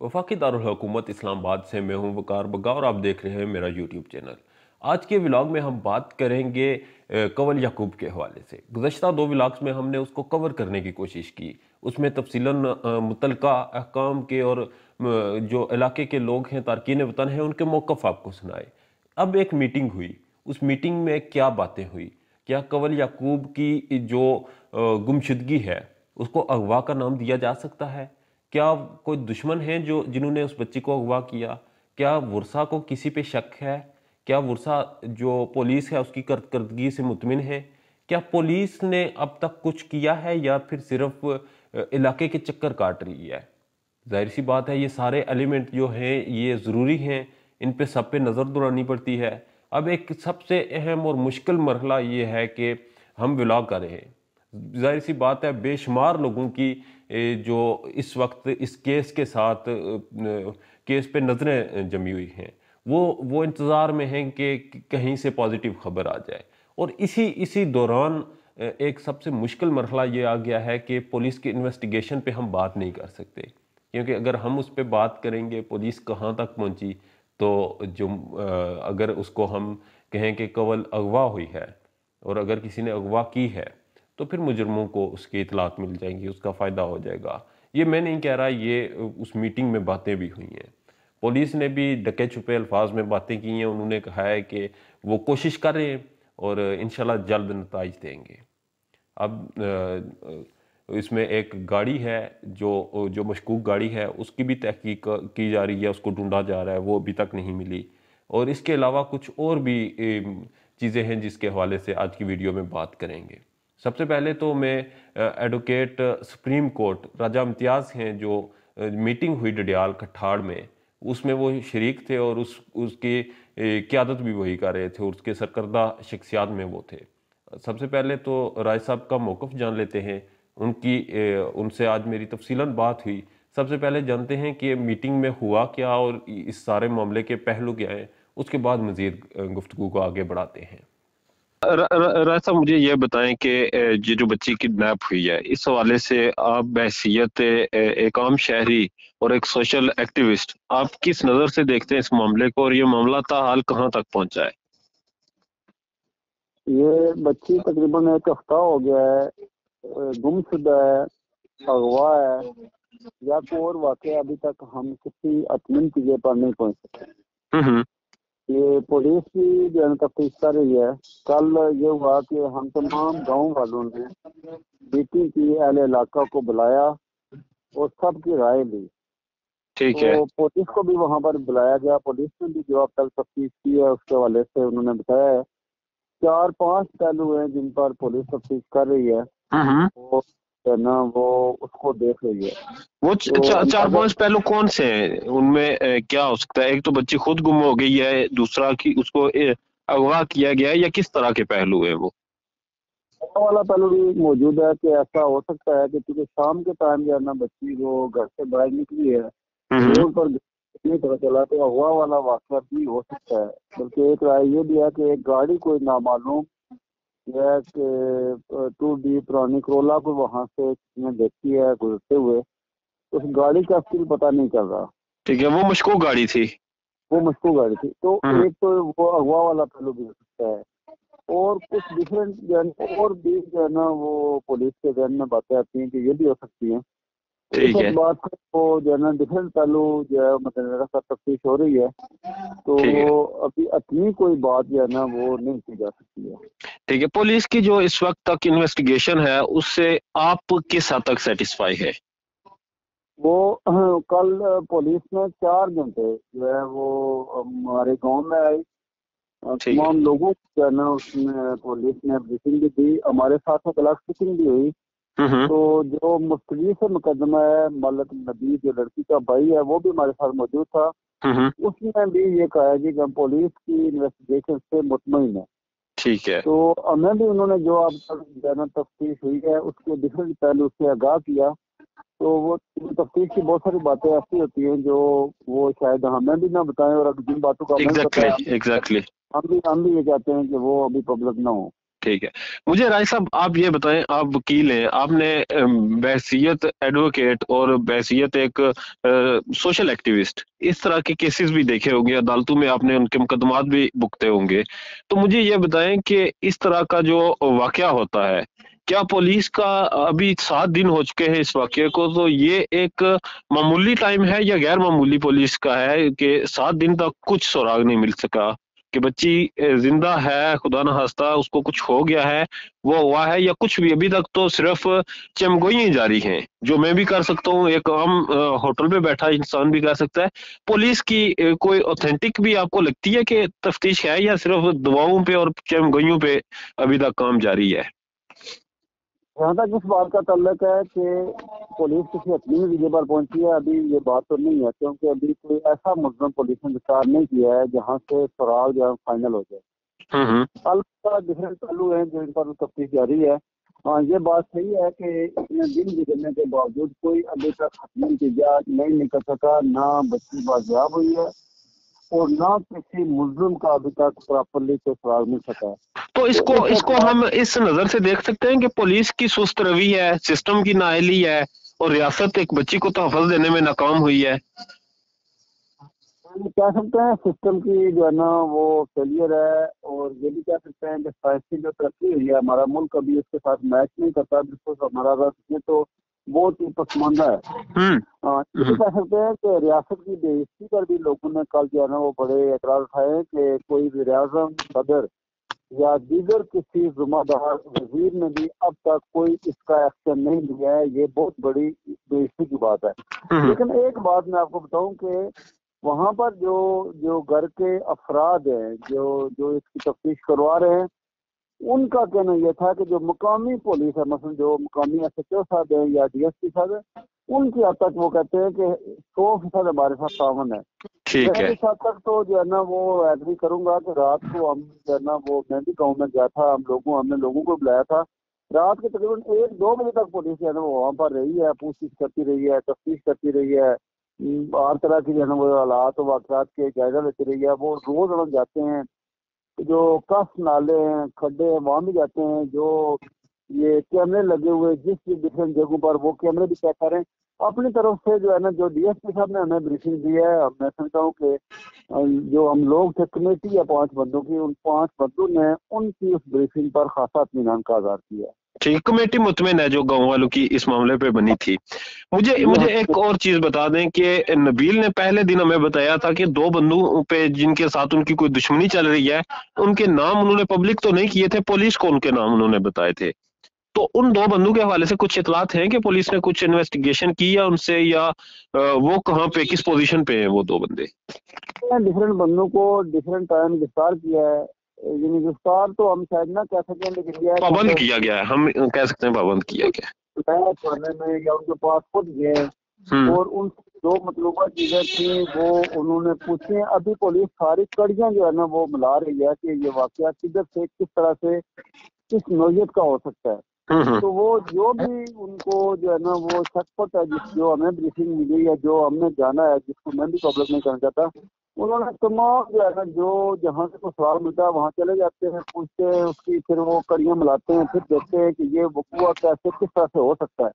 वफाकी दारकूमत इस्लामाबाद से मैं हूँ वकार बगा और आप देख रहे हैं मेरा यूट्यूब चैनल आज के व्लॉग में हम बात करेंगे कवल याकूब के हवाले से। गुजशत दो व्लॉग्स में हमने उसको कवर करने की कोशिश की। उसमें तफसीला मुतल अहकाम के और जो इलाके के लोग हैं, तारकिन वतन हैं, उनके मौक़ आपको सुनाए। अब एक मीटिंग हुई। उस मीटिंग में क्या बातें हुई? क्या कवल याकूब की जो गुमशुदगी है, उसको अगवा का नाम दिया जा सकता है? क्या कोई दुश्मन है जो जिन्होंने उस बच्ची को अगवा किया? क्या वर्षा को किसी पे शक है? क्या वर्षा जो पुलिस है उसकी करदगी से मुतमिन है? क्या पुलिस ने अब तक कुछ किया है या फिर सिर्फ़ इलाके के चक्कर काट रही है? ज़ाहिर सी बात है, ये सारे एलिमेंट जो हैं, ये ज़रूरी हैं। इन पे सब पे नज़र दौड़ानी पड़ती है। अब एक सबसे अहम और मुश्किल मरहला ये है कि हम व्लॉग करें। ज़ाहिर सी बात है, बेशुमार लोगों की जो इस वक्त, इस केस के साथ केस पे नज़रें जमी हुई हैं, वो वो इंतज़ार में हैं कि कहीं से पॉजिटिव खबर आ जाए। और इसी इसी दौरान एक सबसे मुश्किल मरहला ये आ गया है कि पुलिस की इन्वेस्टिगेशन पे हम बात नहीं कर सकते। क्योंकि अगर हम उस पर बात करेंगे, पुलिस कहाँ तक पहुँची तो जो अगर उसको हम कहें कि कवल अगवा हुई है, और अगर किसी ने अगवा की है तो फिर मुजरमों को उसकी इतलात मिल जाएँगी, उसका फ़ायदा हो जाएगा। ये मैं नहीं कह रहा, ये उस मीटिंग में बातें भी हुई हैं। पुलिस ने भी डके छुपे अल्फाज में बातें की हैं, उन्होंने कहा है कि वो कोशिश कर रहे हैं और इन जल्द नतज देंगे। अब इसमें एक गाड़ी है, जो जो मशकूक गाड़ी है, उसकी भी तहकीक की जा रही है, उसको ढूंढा जा रहा है, वो अभी तक नहीं मिली। और इसके अलावा कुछ और भी चीज़ें हैं जिसके हवाले से आज की वीडियो में बात करेंगे। सबसे पहले तो मैं advocate Supreme Court, Raja Imtiyaz हैं जो मीटिंग हुई डडियाल कठाड़ में। उसमें वो शरीक थे और उस, उसकी क्यादत भी वही कर रहे थे और उसके सरकर्दा शख्सियात में वो थे। सबसे पहले तो राय साहब का मौक़ जान लेते हैं। उनकी उनसे आज मेरी तफसीला बात हुई। सबसे पहले जानते हैं कि मीटिंग में हुआ क्या और इस सारे मामले के पहलू क्या हैं। उसके बाद मज़ीद गुफ्तु को आगे बढ़ाते हैं। राजा मुझे ये बताएँ कि ये जो बच्ची किडनैप हुई है इस हवाले से आप बहसीत एक आम शहरी और एक सोशल एक्टिविस्ट आप किस नज़र से देखते हैं इस मामले को और ये मामला था हाल कहाँ तक पहुँचा है ये बच्ची तकरीबन एक हफ़्ता हो गया है गुमशुदा है अगवा है या कोई और वाक़ अभी तक हम किसी अतमिन चीज़ें पर नहीं पहुँच सके हम्म, हम्म। ये पुलिस भी जो है तफ्तीश कर रही है कल ये हुआ कि हम तमाम गाँव वालों ने मीटिंग की अहल इलाका को बुलाया और सबकी राय ली। ठीक तो है। तो पुलिस को भी वहाँ पर बुलाया गया। पुलिस ने भी जो अब तक तफ्तीश की है उसके हवाले से उन्होंने बताया है। चार पाँच पहलू हैं जिन पर पुलिस तफ्तीश कर रही है। तो ना वो उसको देख रही है। वो तो चा, चार पाँच पहलू कौन से हैं? उनमें क्या हो सकता है? एक तो बच्ची खुद गुम हो गई है दूसरा की उसको अगवा किया गया है या किस तरह के पहलू है वो? वाला पहलू भी मौजूद है कि ऐसा हो सकता है कि क्योंकि शाम के टाइम जो है ना बच्ची वो घर से बाहर निकली है रोड पर नहीं पता चला तो अगवा वाला वाक़ा भी हो सकता है। बल्कि एक राय ये भी है कि एक गाड़ी कोई नामालूम या कि टू डी पुरानी करोला को वहाँ से मैं देखी है गुजरते हुए। उस गाड़ी का फिर पता नहीं चल रहा। ठीक है वो मुश्को गाड़ी थी। वो मुश्को गाड़ी थी। तो हम्म। एक तो वो अगवा वाला पहलू भी हो सकता है। और कुछ डिफरेंट जो है और भी जो है ना वो पुलिस के जहन में बातें आती हैं कि ये भी हो सकती हैं। ठीक है। बात को जो है ना डिफरेंट पहलू जो है मतलब तफ्तीश हो रही है। तो वो अभी अपनी कोई बात जो है ना वो नहीं की जा सकती है। ठीक है पुलिस की जो इस वक्त तक इन्वेस्टिगेशन है उससे आप किस हद तक सेटिस्फाई है? वो कल पुलिस ने चार घंटे जो है वो हमारे गाँव में आई तमाम लोगों को जो है ना उसमें पुलिस ने ब्रीफिंग भी दी। हमारे साथ में क्लास भी हुई। तो जो मुस्तवी से मुकदमा है मलक नबी जो लड़की का भाई है वो भी हमारे साथ मौजूद था। उसने भी ये कहा है कि हम पुलिस की इन्वेस्टिगेशन से मुतमिन है। ठीक है। तो हमें भी उन्होंने जो अब तक जाना तफ्तीश हुई है उसके डिफरेंट पहलू से आगाह किया। तो वो तफ्तीश की बहुत सारी बातें ऐसी होती हैं जो वो शायद हमें भी ना बताएँ और जिन बातों का exactly, exactly. हम भी हम भी ये चाहते हैं कि वो अभी पब्लिक ना हो। ठीक है। मुझे राय साहब, आप ये बताएँ, आप वकील हैं, आपने बहसीत एडवोकेट और बहसीत एक सोशल एक्टिविस्ट इस तरह के केसेस भी देखे होंगे, अदालतों में आपने उनके मुकदमात भी भुगते होंगे। तो मुझे ये बताएँ कि इस तरह का जो वाक़ होता है, क्या पुलिस का अभी सात दिन हो चुके हैं इस वाक्य को तो ये एक मामूली टाइम है या गैर मामूली पुलिस का है कि सात दिन तक कुछ सुराग नहीं मिल सका? कि बच्ची ज़िंदा है, खुदा न हंसता, उसको कुछ हो गया है, वो हुआ है, या कुछ भी, अभी तक तो सिर्फ़ चमगोई जारी हैं, जो मैं भी कर सकता हूँ, एक आम होटल पे बैठा इंसान भी कर सकता है। पुलिस की कोई ऑथेंटिक भी आपको लगती है कि तफ्तीश है, या सिर्फ़ दवाओं पे और चमगोइयों पे अभी तक काम जारी है? जहाँ तक इस बात का तल्लक है कि पुलिस किसी अपनी जगह पर पहुँची है। अभी ये बात तो नहीं है क्योंकि अभी कोई ऐसा मुजम पुलिस ने विचार नहीं किया है जहाँ से सुराग जो है फाइनल हो जाए। हम्म, हम्म। अलग डिफरेंट पहलू हैं जो इन पर तफ्तीश जारी है हाँ ये बात सही है कि इतने दिन गुजरने के बावजूद कोई अभी तक की जाँच नहीं निकल सका ना बच्ची बाजियाब हुई है। और ना किसी मुजरम का अभी तक प्रॉपरली कोई सुराग मिल सका। तो इसको तो इसको हम इस नज़र से देख सकते हैं कि पुलिस की सुस्त रवि है सिस्टम की नाअहली है और रियासत एक बच्ची को तहफ़ देने में नाकाम हुई है। कह सकते हैं सिस्टम की जो है ना वो फेलियर है और ये भी कह सकते हैं कि साइंस की जो तरक्की हुई है हमारा मुल्क अभी उसके साथ मैच नहीं करता बिल्कुल हमारा तो बहुत ही पसमानदा है हम्म। हाँ, ये। कह सकते हैं कि रियासत की बेइज्जती पर भी लोगों ने कल जो है ना वो बड़े एतराज़ उठाए कि कोई वजर सदर या दीगर किसी जुम्मेदार वज़ीर ने भी अब तक कोई इसका एक्शन नहीं लिया है ये बहुत बड़ी बेइज्जती की बात है हम्म। लेकिन एक बात मैं आपको बताऊँ कि वहाँ पर जो जो घर के अफराद हैं जो जो इसकी तफ्तीश करवा रहे हैं उनका कहना यह था कि जो मुकामी पुलिस है मतलब जो मुकामी एस एच ओ साहब है या डी एस पी साहब है उनकी हद तक वो कहते हैं कि सौ फ़ीसद हमारे साथ तावन है। ठीक है। इस हद तक तो जो है ना वो एग्री करूँगा कि रात को हम जो है ना वो मैं भी गाँव में गया था हम लोगों हमने लोगों को बुलाया था। रात के तकरीबन एक दो बजे तक पुलिस जो है ना वो वहाँ पर रही है पूछताछ करती रही है तफ्तीश करती रही है हर तरह की जो है ना वो हालात वाकत के जायजा लेती रही है। वो रोज हम जाते हैं। जो कफ नाले हैं, खड्डे हैं, वहाँ भी जाते हैं, जो ये कैमरे लगे हुए जिस भी डिफरेंट जगहों पर, वो कैमरे भी चेक करें। अपनी तरफ़ से जो है ना जो डीएसपी साहब ने हमें ब्रीफिंग दी है मैं समझता हूँ कि जो हम लोग थे कमेटी है पाँच बंदों की उन पाँच बंदों ने उनकी उस ब्रीफिंग पर खासा इतमान का आधार किया ठीक कमेटी मुतमिन है जो गाँव वालों की इस मामले पे बनी थी। मुझे मुझे एक और चीज़ बता दें कि नबील ने पहले दिन हमें बताया था कि दो बंदू पे जिनके साथ उनकी कोई दुश्मनी चल रही है उनके नाम उन्होंने पब्लिक तो नहीं किए थे पुलिस को उनके नाम उन्होंने बताए थे। तो उन दो बंदों के हवाले से कुछ इतलात हैं कि पुलिस ने कुछ इन्वेस्टिगेशन की या उनसे या वो कहाँ पे किस पोजीशन पे हैं वो दो बंदे? डिफरेंट बंदों को डिफरेंट टाइम गिरफ़्तार किया है। गिरफ़्तार तो हम शायद ना कह सकते हैं लेकिन पाबंद किया गया है। हम कह सकते हैं पाबंद किया गया थाने में या उनके पास खुद गए हम्म। और उन जो मतलूबा चीज़ें थी वो उन्होंने पूछी अभी पुलिस सारी कड़ियाँ जो है ना वो मिला रही है कि ये वाक्य किधर से किस तरह से किस नोयत का हो सकता है। तो वो जो भी उनको जो है ना, वो छटपट है जिस जो हमें ब्रीफिंग मिली है, जो हमने जाना है, जिसको मैं भी पब्लिक नहीं करना चाहता, उन्होंने तमाम जो है ना, जो जहाँ से कोई सवाल मिलता है, वहाँ चले जाते हैं, पूछते हैं उसकी, फिर वो कड़ियाँ मिलाते हैं, फिर देखते हैं कि ये वकुआ कैसे, किस तरह से हो सकता है।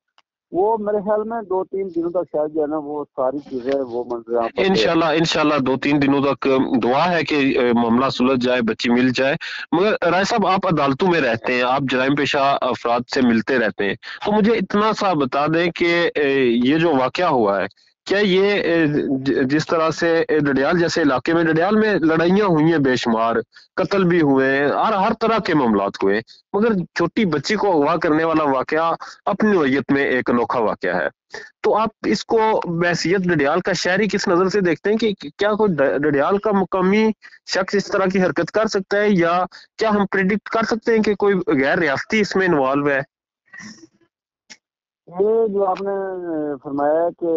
वो मेरे ख्याल में दो तीन दिनों तक शायद जो है ना वो सारी चीज़ें वो मंजर इनशाला इनशाला दो तीन दिनों तक दुआ है कि मामला सुलझ जाए बच्ची मिल जाए। मगर राय साहब आप अदालतों में रहते हैं आप जराइम पेशा अफराद से मिलते रहते हैं। तो मुझे इतना सा बता दें कि ये जो वाक्य हुआ है क्या ये जिस तरह से डडियाल जैसे इलाके में, डडियाल में लड़ाइयाँ हुई हैं बेशुमार, कत्ल भी हुए और हर तरह के मामला हुए मगर छोटी बच्ची को अगवा करने वाला वाकया अपनी नोयत में एक अनोखा वाकया है। तो आप इसको बैसियत डडियाल का शहरी किस नज़र से देखते हैं कि क्या कोई डडियाल का मुकामी शख्स इस तरह की हरकत कर सकता है, या क्या हम प्रिडिक्ट कर सकते हैं कि कोई गैर रियासती इसमें इन्वॉल्व है? ये जो आपने फरमाया कि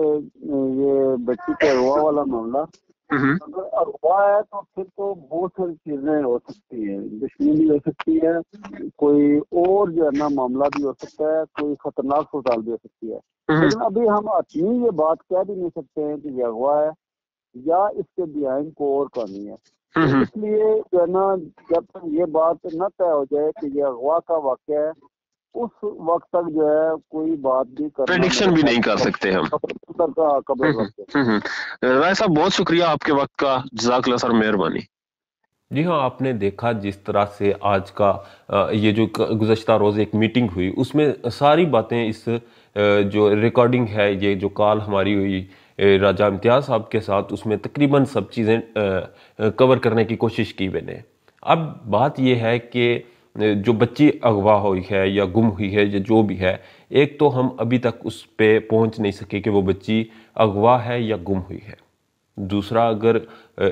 ये बच्ची के अगवा वाला मामला अगर अगवा है तो फिर तो बहुत सारी चीज़ें हो सकती है दुश्मनी भी हो सकती है कोई और जो है ना मामला भी हो सकता है कोई खतरनाक सूरत भी हो सकती है। लेकिन अभी हम अपनी ये बात कह भी नहीं सकते हैं कि ये अगवा है या इसके बिहाइंड को और कहानी है। हम्म। इसलिए जो है ना जब तक ये बात न तय हो जाए कि ये अगवा का वाक्य है उस वक्त तक जो है कोई बात भी कर प्रेडिक्शन भी नहीं कर सकते हम। हम्म, हम्म, राय साहब बहुत शुक्रिया आपके वक्त का। जजाकला सर मेहरबानी। जी हाँ आपने देखा जिस तरह से आज का ये जो गुजशत रोज़ एक मीटिंग हुई उसमें सारी बातें इस जो रिकॉर्डिंग है ये जो कॉल हमारी हुई राजा इम्तियाज़ साहब के साथ उसमें तकरीबन सब चीज़ें कवर करने की कोशिश की मैंने। अब बात यह है कि जो बच्ची अगवा हुई है या गुम हुई है या जो भी है, एक तो हम अभी तक उस पर पहुँच नहीं सके कि वो बच्ची अगवा है या गुम हुई है। दूसरा, अगर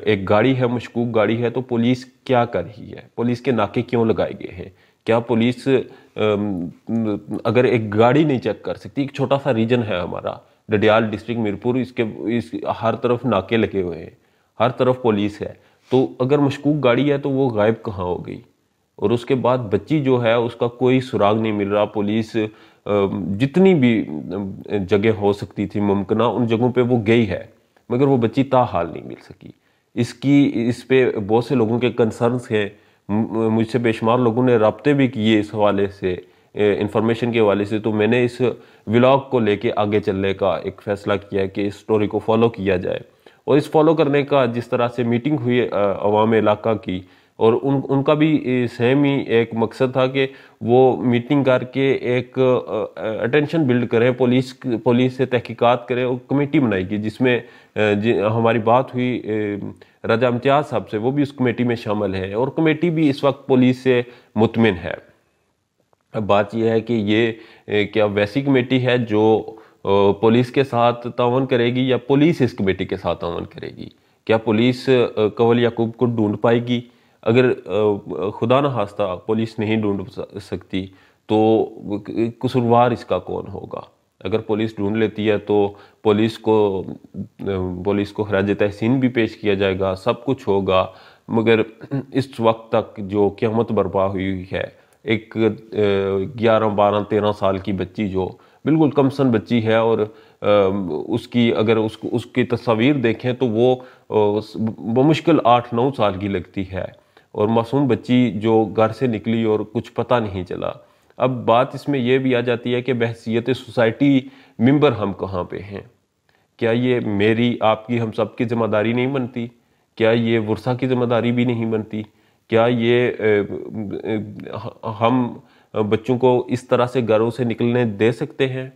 एक गाड़ी है, मशकूक गाड़ी है तो पुलिस क्या कर रही है? पुलिस के नाके क्यों लगाए गए हैं? क्या पुलिस अगर एक गाड़ी नहीं चेक कर सकती, एक छोटा सा रीजन है हमारा, डडियाल डिस्ट्रिक्ट मीरपुर, इसके, इस, हर तरफ़ नाके लगे हुए हैं, हर तरफ़ पुलिस है। तो अगर मशकूक गाड़ी है तो वो गायब कहाँ हो गई? और उसके बाद बच्ची जो है, उसका कोई सुराग नहीं मिल रहा। पुलिस जितनी भी जगह हो सकती थी मुमकिन, उन जगहों पे वो गई है, मगर वो बच्ची ताहाल नहीं मिल सकी। इसकी, इस पर बहुत से लोगों के कंसर्नस हैं। मुझसे बेशुमार लोगों ने रबते भी किए इस हवाले से इंफॉर्मेशन के हवाले से। तो मैंने इस व्लॉग को लेके आगे चलने का एक फ़ैसला किया कि इस स्टोरी को फॉलो किया जाए। और इस फॉलो करने का जिस तरह से मीटिंग हुई अवाम इलाका की और उन, उनका भी सेम ही एक मकसद था कि वो मीटिंग करके एक अटेंशन बिल्ड करें, पुलिस पुलिस से तहकीकात करें और कमेटी बनाएगी जिसमें हमारी बात हुई राजा इम्तियाज़ साहब से, वो भी उस कमेटी में शामिल है और कमेटी भी इस वक्त पुलिस से मुतमिन है। बात यह है कि ये क्या वैसी कमेटी है जो पुलिस के साथ तावन करेगी या पुलिस इस कमेटी के साथ तावन करेगी? क्या पुलिस कवल याकूब को ढूंढ पाएगी? अगर खुदा न हास्ता पुलिस नहीं ढूंढ सकती तो कसूरवार इसका कौन होगा? अगर पुलिस ढूंढ लेती है तो पुलिस को पुलिस को खराज तहसीन भी पेश किया जाएगा, सब कुछ होगा। मगर इस वक्त तक जो क़्यामत बर्पा हुई है, एक ग्यारह, बारह, तेरह साल की बच्ची जो बिल्कुल कमसन बच्ची है और उसकी अगर उसको उसकी तस्वीर देखें तो वो बमुश्किल आठ, नौ साल की लगती है। और मासूम बच्ची जो घर से निकली और कुछ पता नहीं चला। अब बात इसमें यह भी आ जाती है कि बहसीत सोसाइटी मेंबर हम कहाँ पे हैं? क्या ये मेरी, आपकी, हम सब की ज़िम्मेदारी नहीं बनती? क्या ये वर्षा की ज़िम्मेदारी भी नहीं बनती? क्या ये हम बच्चों को इस तरह से घरों से निकलने दे सकते हैं?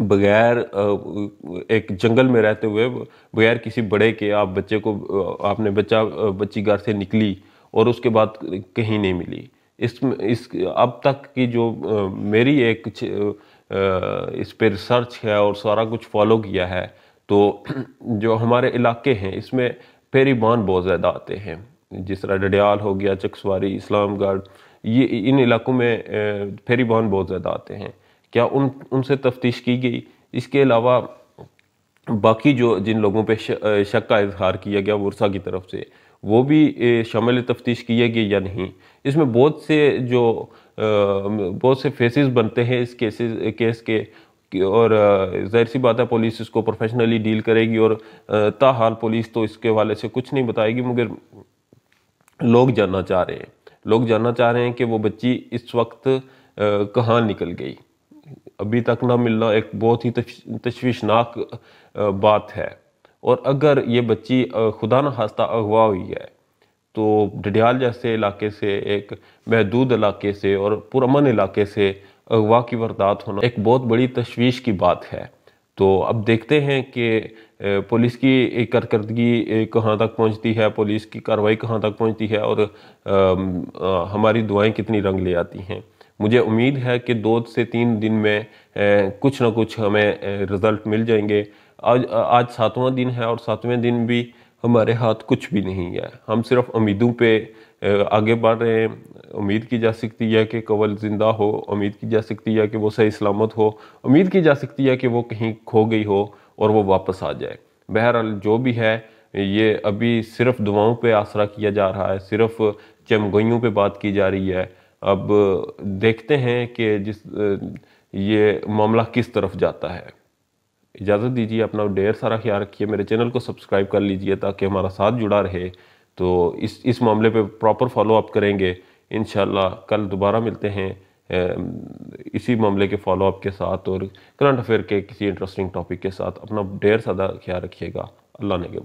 बगैर एक जंगल में रहते हुए, बगैर किसी बड़े के आप बच्चे को आपने बच्चा बच्ची घर से निकली और उसके बाद कहीं नहीं मिली। इस इस, अब तक की जो मेरी एक इस पर रिसर्च है और सारा कुछ फॉलो किया है तो जो हमारे इलाके हैं, इसमें फेरी बाँध बहुत ज़्यादा आते हैं। जिस तरह डडियाल हो गया, चकसवारी, इस्लामगढ़, ये, इन इलाकों में फेरी बाँध बहुत ज़्यादा आते हैं। क्या उन, उनसे तफ्तीश की गई? इसके अलावा बाकी जो जिन लोगों पे शक का इजहार किया गया वर्षा की तरफ़ से, वो भी शामिल तफ्तीश किए गए या नहीं? इसमें बहुत से जो बहुत से फेसेस बनते हैं इस केसेस केस के और ज़ाहिर सी बात है पुलिस इसको प्रोफेशनली डील करेगी और ताहाल पुलिस तो इसके वाले से कुछ नहीं बताएगी, मगर लोग जानना चाह रहे हैं। लोग जानना चाह रहे हैं कि वो बच्ची इस वक्त कहाँ निकल गई। अभी तक ना मिलना एक बहुत ही तशवीशनाक बात है। और अगर ये बच्ची खुदा न खास्ता अगवा हुई है तो डडियाल जैसे इलाके से एक महदूद इलाके से और पुरमन इलाके से अगवा की वारदात होना एक बहुत बड़ी तशवीश की बात है। तो अब देखते हैं कि पुलिस की कारकर्दगी कहाँ तक पहुँचती है पुलिस की कार्रवाई कहाँ तक पहुँचती है और आ, आ, हमारी दुआएँ कितनी रंग ले आती हैं। मुझे उम्मीद है कि दो से तीन दिन में कुछ ना कुछ हमें रिज़ल्ट मिल जाएँगे। आज आज सातवां दिन है और सातवें दिन भी हमारे हाथ कुछ भी नहीं है। हम सिर्फ़ उम्मीदों पे आगे बढ़ रहे हैं। उम्मीद की जा सकती है कि कवल ज़िंदा हो। उम्मीद की जा सकती है कि वो सही सलामत हो। उम्मीद की जा सकती है कि वो कहीं खो गई हो और वो वापस आ जाए। बहरहाल, जो भी है, ये अभी सिर्फ़ दुआओं पे आसरा किया जा रहा है। सिर्फ़ चमगोइयों पे बात की जा रही है। अब देखते हैं कि जिस ये मामला किस तरफ़ जाता है। इजाज़त दीजिए, अपना ढेर सारा ख्याल रखिए, मेरे चैनल को सब्सक्राइब कर लीजिए ताकि हमारा साथ जुड़ा रहे। तो इस इस मामले पे प्रॉपर फॉलो अप करेंगे। इन कल दोबारा मिलते हैं इसी मामले के फॉलो अप के साथ और करंट अफेयर के किसी इंटरेस्टिंग टॉपिक के साथ। अपना ढेर सारा ख्याल रखिएगा। अल्लाह ने के